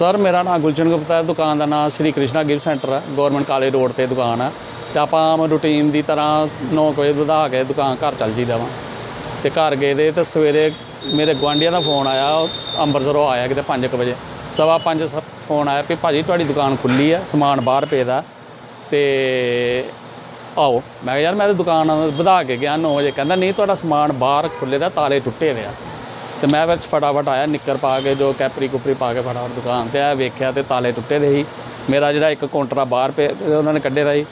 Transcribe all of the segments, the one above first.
Sir, ਮੇਰਾ ਨਾਮ ਗੁਲਚਨ ਗੁਪਤਾ ਹੈ, ਦੁਕਾਨ ਦਾ ਨਾਮ ਸ਼੍ਰੀ ਕ੍ਰਿਸ਼ਨਾ ਗਿਫਟ ਸੈਂਟਰ ਹੈ। ਗਵਰਨਮੈਂਟ ਕਾਲਜ ਰੋਡ ਤੇ ਦੁਕਾਨ ਹੈ। ਤੇ ਆਪਾਂ ਆਮ ਰੂਟੀਨ ਦੀ ਤਰ੍ਹਾਂ 9 ਵਜੇ ਵਧਾ ਕੇ ਦੁਕਾਨ ਘਰ ਚੱਲ ਜੀਦਾ ਵਾ। ਤੇ ਘਰ ਗਏ ਦੇ ਤੇ ਸਵੇਰੇ ਮੇਰੇ ਗੁਆਂਢੀਆਂ ਦਾ ਫੋਨ ਆਇਆ, ਉਹ ਅੰਮ੍ਰਿਤਸਰੋਂ ਆਇਆ ਕਿਤੇ 5 ਵਜੇ। ਸਵਾ ਪੰਜ ਸ ਫੋਨ ਆਇਆ ਵੀ ਭਾਜੀ ਤੁਹਾਡੀ ਦੁਕਾਨ ਖੁੱਲੀ ਹੈ, ਸਮਾਨ ਬਾਹਰ ਪਿਆ ਦਾ। ਤੇ ਆਓ। ਮੈਂ ਕਿਹਾ ਯਾਰ ਮੈਂ ਤਾਂ ਦੁਕਾਨ ਵਧਾ ਕੇ ਗਿਆ 9 ਵਜੇ। ਕਹਿੰਦਾ, ਨਹੀਂ, ਤੁਹਾਡਾ ਸਮਾਨ ਬਾਹਰ ਖੁੱਲੇ ਦਾ, ਤਾਲੇ ਟੁੱਟੇ ਹੋਏ ਆ। ਤੇ ਮੈਂ ਵਿੱਚ ਫਟਾਫਟ ਆਇਆ ਨਿੱਕਰ ਪਾ ਕੇ, ਜੋ ਕੈਪਰੀ ਕੁਪਰੀ ਪਾ ਕੇ ਫਟਾਫਟ ਦੁਕਾਨ ਤੇ ਆਇਆ, ਵੇਖਿਆ ਤੇ ਤਾਲੇ ਟੁੱਟੇ ਦੇ ਸੀ। ਮੇਰਾ ਜਿਹੜਾ ਇੱਕ ਕਾਊਂਟਰ ਆ ਬਾਹਰ ਪੇ ਉਹਨਾਂ ਨੇ ਕੱਢੇ ਦਾ ਸੀ।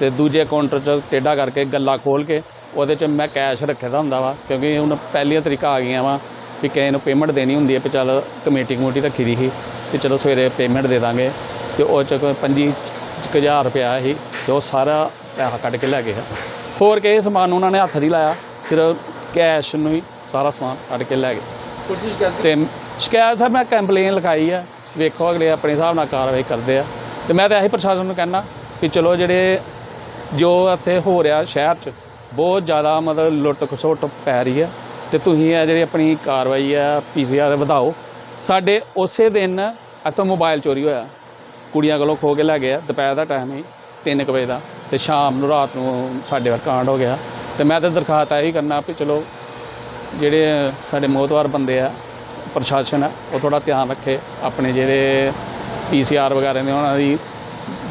ਤੇ ਦੂਜੇ ਕਾਊਂਟਰ 'ਚ ਟੇਢਾ ਕਰਕੇ ਗੱਲਾ ਖੋਲ ਕੇ, ਉਹਦੇ 'ਚ ਮੈਂ ਕੈਸ਼ ਰੱਖੇ ਦਾ ਹੁੰਦਾ ਵਾ, ਕਿਉਂਕਿ ਹੁਣ ਪਹਿਲੀਆਂ ਤਰੀਕਾ ਆ ਗਈਆਂ ਵਾ ਵੀ ਕਿਸੇ ਨੂੰ ਪੇਮੈਂਟ ਦੇਣੀ ਹੁੰਦੀ ਹੈ, ਵੀ ਚੱਲ ਕਮੇਟੀ ਕਮੇਟੀ ਰੱਖੀ ਦੀ ਸੀ ਤੇ ਚਲੋ ਸਵੇਰੇ ਪੇਮੈਂਟ ਦੇ ਦਾਂਗੇ। ਤੇ ਉਹ 'ਚ ਕੋਈ ਪੰਜੀ ਕੁ ਹਜ਼ਾਰ ਰੁਪਇਆ ਸੀ, ਤੇ ਉਹ ਸਾਰਾ ਪੈਸਾ ਕੱਢ ਕੇ ਲੈ ਗਏ ਆ। ਹੋਰ ਕਿਸੇ ਸਮਾਨ ਨੂੰ ਉਹਨਾਂ ਨੇ ਹੱਥ ਨਹੀਂ ਲਾਇਆ ਸਿਰਫ ਕੈਸ਼ ਨੂੰ ਹੀ ਸਾਰਾ ਸਮਾਨ ਕੱਢ ਕੇ ਲੈ ਗਏ। ਕੋਸ਼ਿਸ਼ ਕਰਦੇ ਤੇ ਸ਼ਿਕਾਇਤ ਸਰ ਮੈਂ ਕੰਪਲੇਨ ਲਿਖਾਈ ਆ। ਵੇਖੋ ਅਗਲੇ ਆਪਣੇ ਹਿਸਾਬ ਨਾਲ ਕਾਰਵਾਈ ਕਰਦੇ ਆ। ਤੇ ਮੈਂ ਤਾਂ ਇਹੀ ਪ੍ਰਸ਼ਾਸਨ ਨੂੰ ਕਹਿਣਾ ਕਿ ਚਲੋ ਜਿਹੜੇ ਜੋ ਇੱਥੇ ਹੋ ਰਿਹਾ ਸ਼ਹਿਰ 'ਚ ਬਹੁਤ ਜ਼ਿਆਦਾ ਮਤਲਬ ਲੁੱਟ ਖਸੁੱਟ ਪੈ ਰਹੀ ਹੈ ਤੇ ਤੁਸੀਂ ਇਹ ਜਿਹੜੀ ਆਪਣੀ ਕਾਰਵਾਈ ਆ ਪੀਸੀਆਰ ਵਧਾਓ। ਸਾਡੇ ਉਸੇ ਦਿਨ ਇੱਥੋਂ ਮੋਬਾਈਲ ਚੋਰੀ ਹੋਇਆ। ਕੁੜੀਆਂ ਕੋਲੋਂ ਖੋ ਕੇ ਲੈ ਗਏ ਆ ਦੁਪਹਿਰ ਦਾ ਟਾਈਮ ਸੀ। 3 ਵਜੇ ਦਾ ਤੇ ਸ਼ਾਮ ਨੂੰ, ਰਾਤ ਨੂੰ ਸਾਡੇ ਵਰ ਕਾਂਡ ਹੋ ਗਿਆ। ਤੇ ਮੈਂ ਤਾਂ ਦਰਖਾਸਤ ਇਹੀ ਕਰਨਾ ਵੀ ਚਲੋ ਜਿਹੜੇ ਸਾਡੇ ਮੋਹਤਵਾਰ ਬੰਦੇ ਆ, ਪ੍ਰਸ਼ਾਸਨ ਆ, ਉਹ ਥੋੜਾ ਧਿਆਨ ਰੱਖੇ। ਆਪਣੇ ਜਿਹੜੇ ਪੀਸੀਆਰ ਵਗੈਰਾ ਨੇ ਉਹਨਾਂ ਦੀ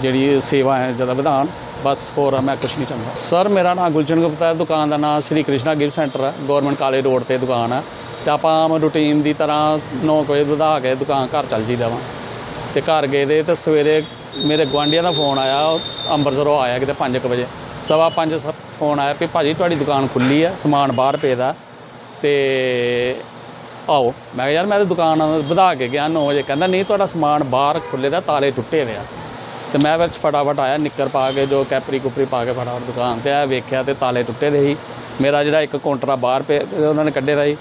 ਜਿਹੜੀ ਸੇਵਾ ਹੈ ਜ਼ਿਆਦਾ ਵਧਾਉਣ। ਬਸ ਹੋਰ ਮੈਂ ਕੁਝ ਨਹੀਂ ਚਾਹੁੰਦਾ। ਸਰ, ਮੇਰਾ ਨਾਮ ਗੁਲਚਨ ਗੁਪਤਾ ਹੈ। ਦੁਕਾਨ ਦਾ ਨਾਮ ਸ਼੍ਰੀ ਕ੍ਰਿਸ਼ਨਾ ਗਿਫਟ ਸੈਂਟਰ ਹੈ ਗਵਰਨਮੈਂਟ ਕਾਲਜ ਰੋਡ ਤੇ ਦੁਕਾਨ ਹੈ ਤੇ ਆਪਾਂ ਆਮ ਰੂਟੀਨ ਦੀ ਤਰ੍ਹਾਂ 9 ਵਜੇ ਵਧਾ ਕੇ ਦੁਕਾਨ ਘਰ ਚੱਲ ਜੀਦਾ ਵਾ। ਤੇ ਘਰ ਗਏ ਦੇ ਤੇ ਸਵੇਰੇ ਮੇਰੇ ਗੁਆਂਢੀਆਂ ਦਾ ਫੋਨ ਆਇਆ, ਉਹ ਅੰਮ੍ਰਿਤਸਰੋਂ ਆਇਆ ਕਿਤੇ 5 ਵਜੇ। ਸਵਾ ਪੰਜ ਸ ਫੋਨ ਆਇਆ ਵੀ ਭਾਜੀ ਤੁਹਾਡੀ ਦੁਕਾਨ ਖੁੱਲੀ ਹੈ ਸਮਾਨ ਬਾਹਰ ਪਿਆ ਦਾ। ਤੇ ਆਓ। ਮੈਂ ਕਿਹਾ ਯਾਰ ਮੈਂ ਤਾਂ ਦੁਕਾਨ ਵਧਾ ਕੇ ਗਿਆ 9 ਵਜੇ। ਕਹਿੰਦਾ ਨਹੀਂ, ਤੁਹਾਡਾ ਸਮਾਨ ਬਾਹਰ ਖੁੱਲੇ ਦਾ, ਤਾਲੇ ਟੁੱਟੇ ਹੋਏ ਆ। ਤੇ ਮੈਂ ਵਿੱਚ ਫਟਾਫਟ ਆਇਆ, ਨਿੱਕਰ ਪਾ ਕੇ, ਜੋ ਕੈਪਰੀ ਕੁਪਰੀ ਪਾ ਕੇ ਫਟਾਫਟ ਦੁਕਾਨ ਤੇ ਆਇਆ, ਵੇਖਿਆ ਤੇ ਤਾਲੇ ਟੁੱਟੇ ਦੇ ਸੀ ਮੇਰਾ ਜਿਹੜਾ ਇੱਕ ਕਾਊਂਟਰ ਆ ਬਾਹਰ ਪੇ ਉਹਨਾਂ ਨੇ ਕੱਢੇ ਦਾ ਸੀ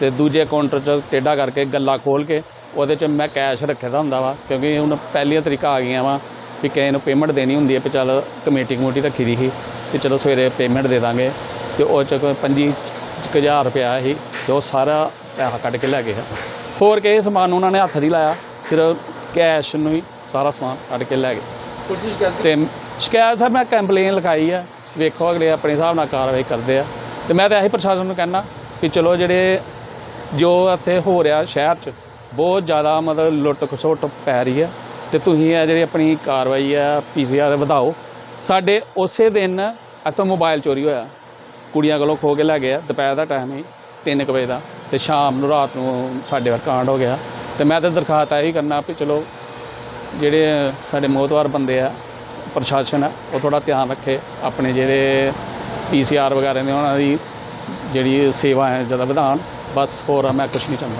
ਤੇ ਦੂਜੇ ਕਾਊਂਟਰ 'ਚ ਟੇਢਾ ਕਰਕੇ ਗੱਲਾ ਖੋਲ ਕੇ ਉਹਦੇ 'ਚ ਮੈਂ ਕੈਸ਼ ਰੱਖਿਆ ਦਾ ਹੁੰਦਾ ਵਾ ਕਿਉਂਕਿ ਹੁਣ ਪਹਿਲੀਆਂ ਤਰੀਕਾ ਆ ਗਈਆਂ ਵਾ ਵੀ ਕਿਸੇ ਨੂੰ ਪੇਮੈਂਟ ਦੇਣੀ ਹੁੰਦੀ ਹੈ ਵੀ ਚੱਲ ਕਮੇਟੀ ਕਮੂਟੀ ਰੱਖੀ ਦੀ ਸੀ ਤੇ ਚਲੋ ਸਵੇਰੇ ਪੇਮੈਂਟ ਦੇ ਦਾਂਗੇ ਤੇ ਉਹ 'ਚ ਕੋਈ ਪੰਜੀ ਕੁ ਹਜ਼ਾਰ ਰੁਪਇਆ ਸੀ ਤੇ ਉਹ ਸਾਰਾ ਪੈਸਾ ਕੱਢ ਕੇ ਲੈ ਗਏ ਆ। ਹੋਰ ਕਿਸੇ ਸਮਾਨ ਉਹਨਾਂ ਨੇ ਹੱਥ ਨਹੀਂ ਲਾਇਆ ਸਿਰਫ ਕੈਸ਼ ਨੂੰ ਹੀ ਸਾਰਾ ਸਮਾਨ ਕੱਢ ਕੇ ਲੈ ਗਏ ਕੋਸ਼ਿਸ਼ ਕਰਦੇ ਤੇ ਸ਼ਿਕਾਇਤ ਸਰ ਮੈਂ ਕੰਪਲੇਨ ਲਿਖਾਈ ਆ ਵੇਖੋ ਅਗਲੇ ਆਪਣੇ ਹਿਸਾਬ ਨਾਲ ਕਾਰਵਾਈ ਕਰਦੇ ਆ ਤੇ ਮੈਂ ਤਾਂ ਇਹੀ ਪ੍ਰਸ਼ਾਸਨ ਨੂੰ ਕਹਿਣਾ ਕਿ ਚਲੋ ਜਿਹੜੇ ਜੋ ਇੱਥੇ ਹੋ ਰਿਹਾ ਸ਼ਹਿਰ 'ਚ ਬਹੁਤ ਜ਼ਿਆਦਾ ਮਤਲਬ ਲੁੱਟ ਖਸੁੱਟ ਪੈ ਰਹੀ ਹੈ ਤੇ ਤੁਸੀਂ ਇਹ ਜਿਹੜੀ ਆਪਣੀ ਕਾਰਵਾਈ ਆ ਪੀਸੀਆਰ ਵਧਾਓ। ਸਾਡੇ ਉਸੇ ਦਿਨ ਇੱਥੋਂ ਮੋਬਾਈਲ ਚੋਰੀ ਹੋਇਆ। ਕੁੜੀਆਂ ਕੋਲੋਂ ਖੋ ਕੇ ਲੈ ਗਏ ਆ। ਦੁਪਹਿਰ ਦਾ ਟਾਈਮ ਸੀ 3 ਵਜੇ ਦਾ। ਤੇ ਸ਼ਾਮ ਨੂੰ ਰਾਤ ਨੂੰ ਸਾਡੇ ਵਰ ਕਾਂਡ ਹੋ ਗਿਆ। ਤੇ ਮੈਂ ਤਾਂ ਦਰਖਾਸਤ ਇਹੀ ਕਰਨਾ ਵੀ ਚਲੋ ਜਿਹੜੇ ਸਾਡੇ ਮੋਹਤਵਾਰ ਬੰਦੇ ਆ, ਪ੍ਰਸ਼ਾਸਨ ਆ, ਉਹ ਥੋੜਾ ਧਿਆਨ ਰੱਖੇ। ਆਪਣੇ ਜਿਹੜੇ ਪੀਸੀਆਰ ਵਗੈਰਾ ਨੇ, ਉਹਨਾਂ ਦੀ ਜਿਹੜੀ ਸੇਵਾ ਹੈ, ਜ਼ਿਆਦਾ ਵਧਾਉਣ। ਬਸ ਹੋਰ ਮੈਂ ਕੁਝ ਨਹੀਂ ਚਾਹੁੰਦਾ।